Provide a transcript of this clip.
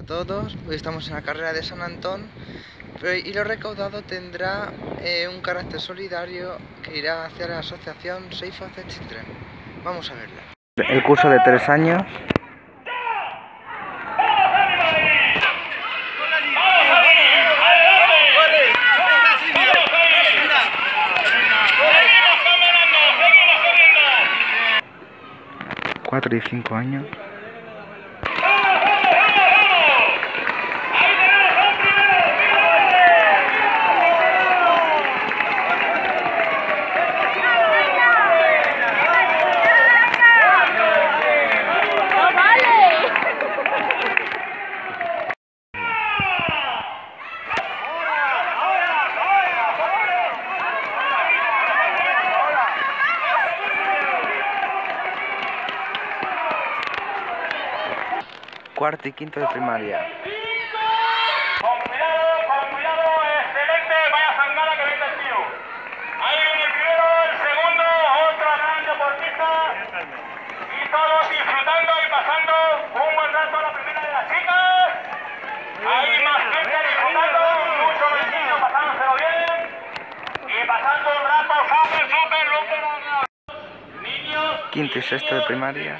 a todos, hoy estamos en la carrera de San Antón y lo recaudado tendrá eh, un carácter solidario que irá hacia la asociación Safe of the Children. Vamos a verla. El curso de tres años. Cuatro y cinco años. Rato súper, súper, súper. Niños. Quinto y sexto de primaria.